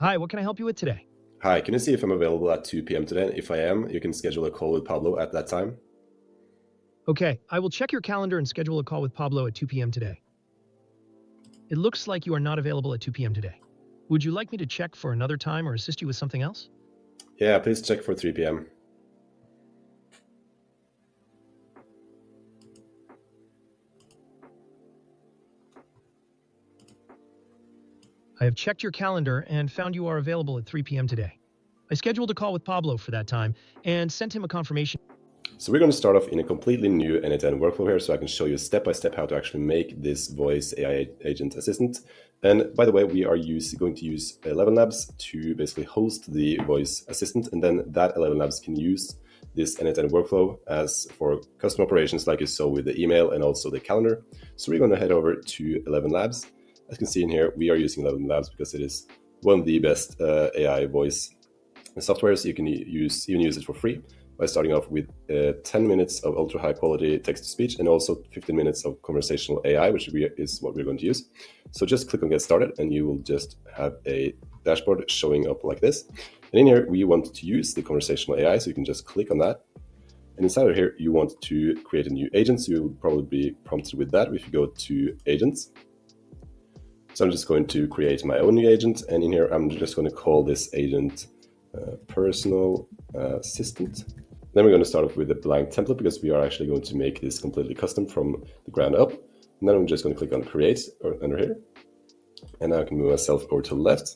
Hi, what can I help you with today? Hi, can you see if I'm available at 2 p.m. today? If I am, you can schedule a call with Pablo at that time. Okay, I will check your calendar and schedule a call with Pablo at 2 p.m. today. It looks like you are not available at 2 p.m. today. Would you like me to check for another time or assist you with something else? Yeah, please check for 3 p.m. I have checked your calendar and found you are available at 3 p.m. today. I scheduled a call with Pablo for that time and sent him a confirmation. So we're going to start off in a completely new n8n workflow here so I can show you step by step how to actually make this voice AI agent assistant. And by the way, we are use, going to use ElevenLabs to basically host the voice assistant and then that ElevenLabs can use this n8n workflow as for custom operations like you saw with the email and also the calendar. So we're going to head over to ElevenLabs as you can see in here, we are using ElevenLabs because it is one of the best uh, AI voice softwares. You can use even use it for free by starting off with uh, 10 minutes of ultra high quality text to speech and also 15 minutes of conversational AI, which we, is what we're going to use. So just click on get started and you will just have a dashboard showing up like this. And in here, we want to use the conversational AI. So you can just click on that. And inside of here, you want to create a new agent. So you'll probably be prompted with that if you go to agents so I'm just going to create my own new agent. And in here, I'm just going to call this agent uh, personal uh, assistant. Then we're going to start off with a blank template because we are actually going to make this completely custom from the ground up. And then I'm just going to click on create under here. And now I can move myself over to the left.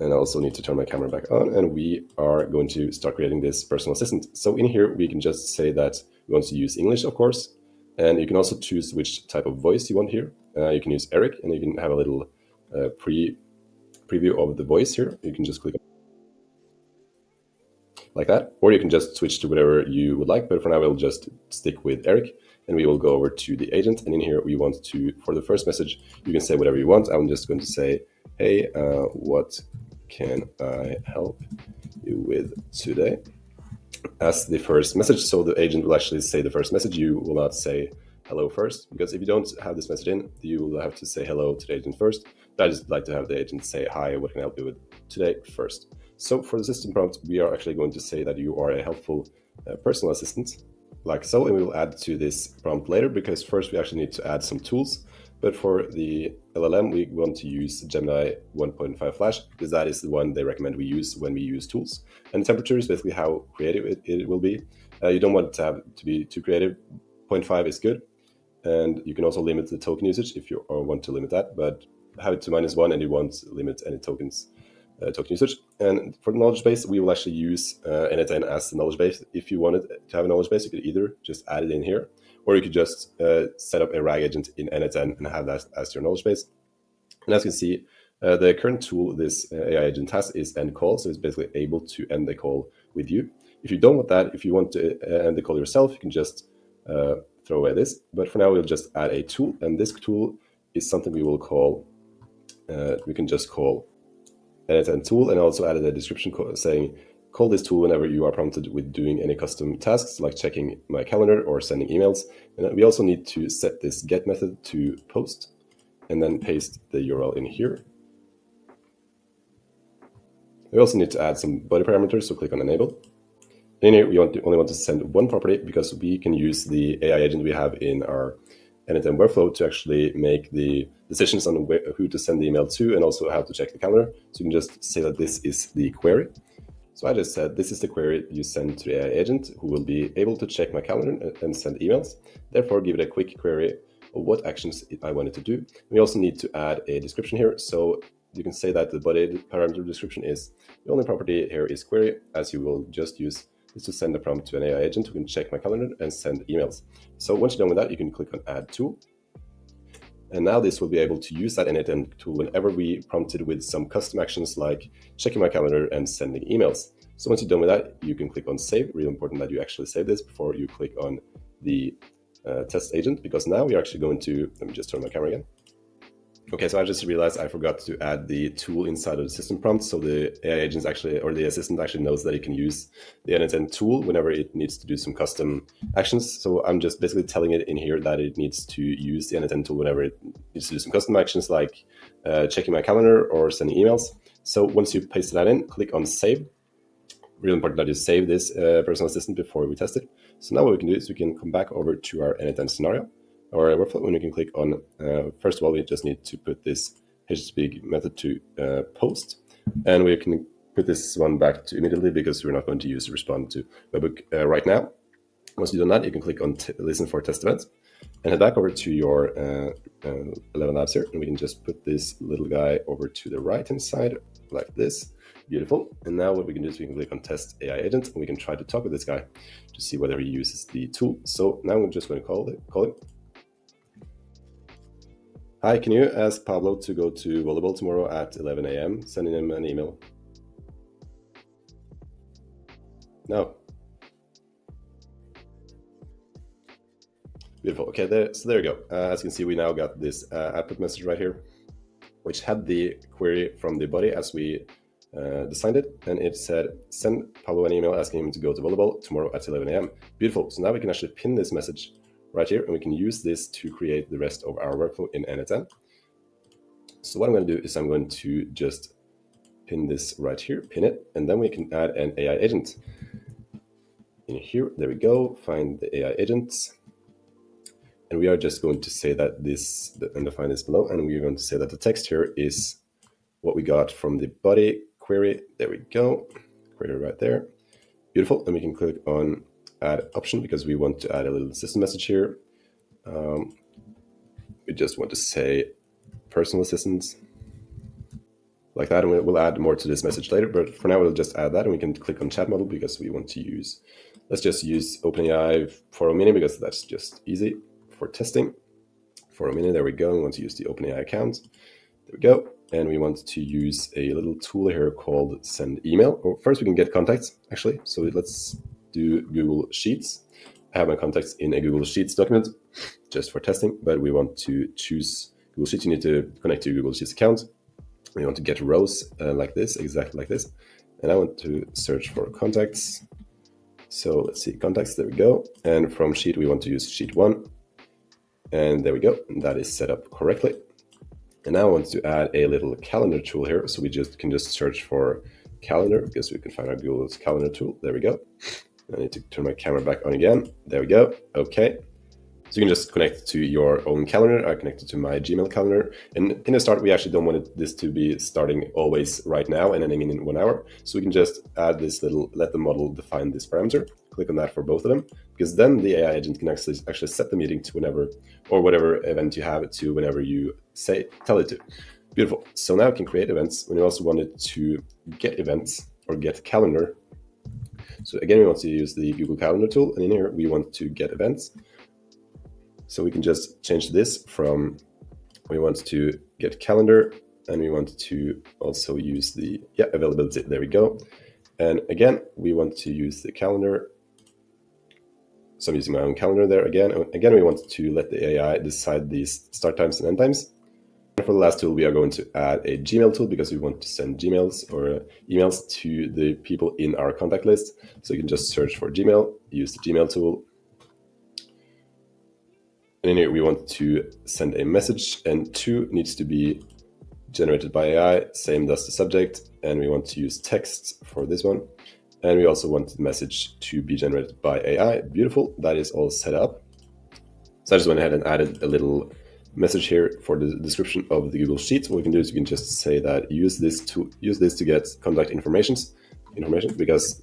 And I also need to turn my camera back on. And we are going to start creating this personal assistant. So in here, we can just say that we want to use English, of course. And you can also choose which type of voice you want here. Uh, you can use Eric, and you can have a little uh, pre preview of the voice here. You can just click like that, or you can just switch to whatever you would like. But for now, we'll just stick with Eric, and we will go over to the agent. And in here, we want to for the first message, you can say whatever you want. I'm just going to say, "Hey, uh, what can I help you with today?" As the first message, so the agent will actually say the first message. You will not say hello first, because if you don't have this message in, you will have to say hello to the agent first. I just like to have the agent say, hi, what can I help you with today first. So for the system prompt, we are actually going to say that you are a helpful uh, personal assistant, like so, and we will add to this prompt later, because first we actually need to add some tools. But for the LLM, we want to use Gemini 1.5 Flash because that is the one they recommend we use when we use tools. And temperature is basically how creative it, it will be. Uh, you don't want it to have to be too creative. 0.5 is good, and you can also limit the token usage if you want to limit that, but have it to minus one and you won't limit any tokens, uh, token usage. And for the knowledge base, we will actually use uh, n8n as the knowledge base. If you wanted to have a knowledge base, you could either just add it in here, or you could just uh, set up a RAG agent in n8n and have that as your knowledge base. And as you can see, uh, the current tool this uh, AI agent has is end call, so it's basically able to end the call with you. If you don't want that, if you want to uh, end the call yourself, you can just uh, throw away this. But for now, we'll just add a tool, and this tool is something we will call, uh, we can just call n8n tool, and also added a description saying, call this tool whenever you are prompted with doing any custom tasks, like checking my calendar or sending emails. And we also need to set this get method to post, and then paste the URL in here. We also need to add some body parameters, so click on enable. We want to, only want to send one property because we can use the AI agent we have in our n8n workflow to actually make the decisions on who to send the email to and also how to check the calendar. So you can just say that this is the query. So I just said this is the query you send to the AI agent who will be able to check my calendar and send emails. Therefore, give it a quick query of what actions I wanted to do. We also need to add a description here. So you can say that the body parameter description is the only property here is query as you will just use is to send a prompt to an AI agent who can check my calendar and send emails. So once you're done with that, you can click on Add Tool. And now this will be able to use that n8n tool whenever we prompted with some custom actions like checking my calendar and sending emails. So once you're done with that, you can click on Save. Really important that you actually save this before you click on the uh, test agent, because now we are actually going to, let me just turn my camera again. Okay, so I just realized I forgot to add the tool inside of the system prompt. So the AI agent actually, or the assistant actually knows that it can use the n8n tool whenever it needs to do some custom actions. So I'm just basically telling it in here that it needs to use the n8n tool whenever it needs to do some custom actions like uh, checking my calendar or sending emails. So once you paste that in, click on save. Really important that you save this uh, personal assistant before we test it. So now what we can do is we can come back over to our n8n scenario or workflow, when we can click on, uh, first of all, we just need to put this HTTP method to uh, post, and we can put this one back to immediately because we're not going to use respond to webhook uh, right now. Once you've done that, you can click on listen for test events and head back over to your uh, uh, ElevenLabs here. And we can just put this little guy over to the right hand side like this. Beautiful. And now what we can do is we can click on test AI agent and we can try to talk with this guy to see whether he uses the tool. So now I'm just going to call it, call him. Hi, can you ask Pablo to go to volleyball tomorrow at 11 a.m.? Sending him an email. No. Beautiful. Okay, there, so there you go. Uh, as you can see, we now got this uh, output message right here, which had the query from the body as we uh, designed it. And it said, send Pablo an email asking him to go to volleyball tomorrow at 11 a.m. Beautiful. So now we can actually pin this message right here, and we can use this to create the rest of our workflow in n8n. So what I'm going to do is I'm going to just pin this right here, pin it, and then we can add an AI agent. In here, there we go, find the AI agent. And we are just going to say that this, and define this below, and we're going to say that the text here is what we got from the body query. There we go, query right there. Beautiful, and we can click on add option because we want to add a little system message here. Um, we just want to say personal assistants like that. And we'll add more to this message later, but for now we'll just add that and we can click on chat model because we want to use, let's just use OpenAI for a minute because that's just easy for testing. For a minute, there we go. We want to use the OpenAI account. There we go. And we want to use a little tool here called send email. Or first we can get contacts actually. So let's do Google Sheets. I have my contacts in a Google Sheets document just for testing, but we want to choose Google Sheets. You need to connect to Google Sheets account we want to get rows uh, like this, exactly like this. And I want to search for contacts. So let's see, contacts, there we go. And from sheet, we want to use sheet one. And there we go, that is set up correctly. And now I want to add a little calendar tool here. So we just can just search for calendar because we can find our Google's calendar tool. There we go. I need to turn my camera back on again. There we go. Okay. So you can just connect to your own calendar. I connected to my Gmail calendar. And in the start, we actually don't want this to be starting always right now and ending in one hour. So we can just add this little, let the model define this parameter. Click on that for both of them, because then the AI agent can actually actually set the meeting to whenever or whatever event you have it to whenever you say tell it to. Beautiful. So now we can create events. When you also wanted to get events or get calendar. So again, we want to use the Google Calendar tool, and in here we want to get events. So we can just change this from we want to get calendar and we want to also use the yeah availability. There we go. And again, we want to use the calendar. So I'm using my own calendar there again. Again, we want to let the AI decide these start times and end times. For the last tool, we are going to add a Gmail tool because we want to send Gmails or uh, emails to the people in our contact list. So you can just search for Gmail, use the Gmail tool, and in here, we want to send a message and two needs to be generated by AI. Same does the subject. And we want to use text for this one. And we also want the message to be generated by AI. Beautiful. That is all set up. So I just went ahead and added a little message here for the description of the Google Sheets. What we can do is we can just say that use this to use this to get contact informations information because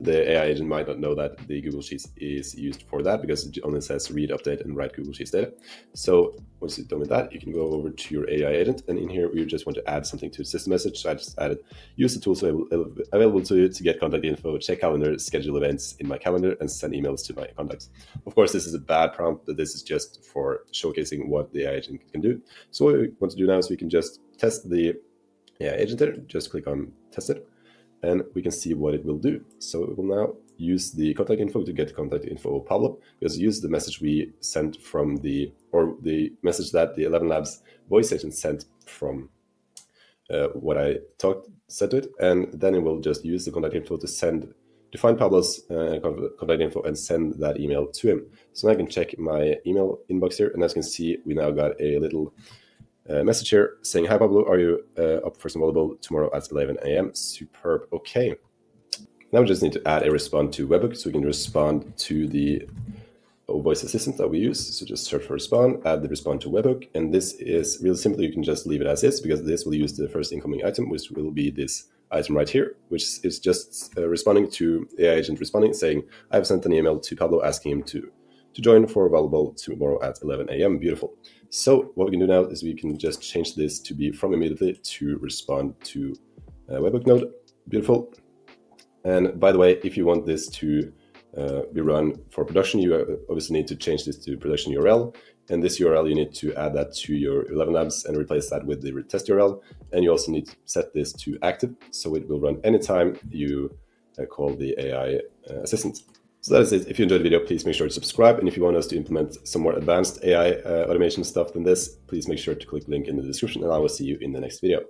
the AI agent might not know that the Google Sheets is used for that because it only says read, update, and write Google Sheets data. So once you're done with that, you can go over to your AI agent. And in here, we just want to add something to system message. So I just added use the tools available to you to get contact info, check calendar, schedule events in my calendar, and send emails to my contacts. Of course, this is a bad prompt, but this is just for showcasing what the AI agent can do. So what we want to do now is we can just test the AI agent there. Just click on test it and we can see what it will do. So we will now use the contact info to get contact info of Pablo, because use the message we sent from the, or the message that the ElevenLabs voice agent sent from uh, what I talked, said to it, and then it will just use the contact info to send, to find Pablo's uh, contact info and send that email to him. So now I can check my email inbox here, and as you can see, we now got a little uh, message here saying, Hi Pablo, are you uh, up for some volleyball tomorrow at 11 a.m.? Superb. Okay. Now we just need to add a respond to webhook so we can respond to the voice assistant that we use. So just search for respond, add the respond to webhook. And this is really simple. You can just leave it as is because this will use the first incoming item, which will be this item right here, which is just uh, responding to AI agent responding, saying, I've sent an email to Pablo asking him to, to join for volleyball tomorrow at 11 a.m. Beautiful. So what we can do now is we can just change this to be from immediately to respond to a webhook node. Beautiful. And by the way, if you want this to uh, be run for production, you uh, obviously need to change this to production URL. And this URL, you need to add that to your ElevenLabs and replace that with the test URL. And you also need to set this to active, so it will run anytime you uh, call the AI uh, assistant. So that is it. If you enjoyed the video, please make sure to subscribe. And if you want us to implement some more advanced AI uh, automation stuff than this, please make sure to click the link in the description and I will see you in the next video.